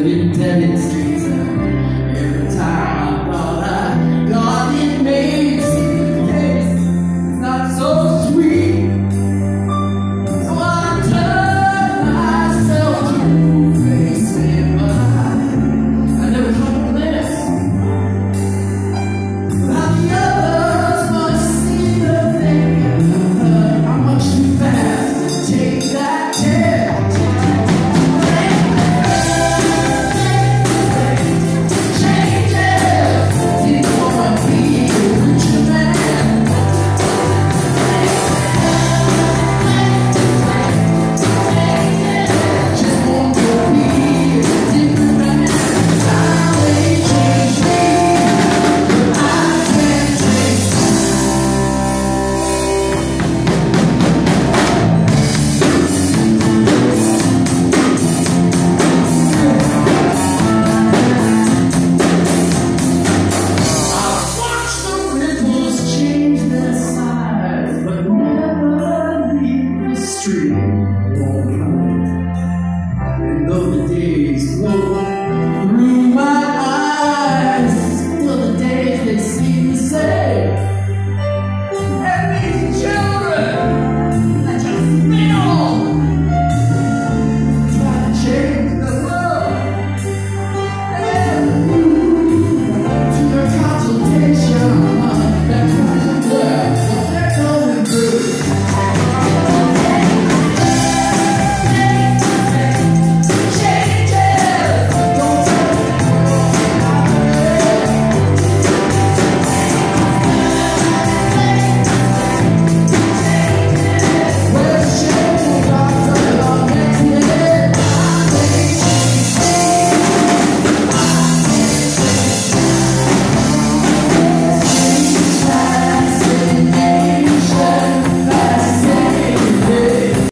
living dead in streets Oh.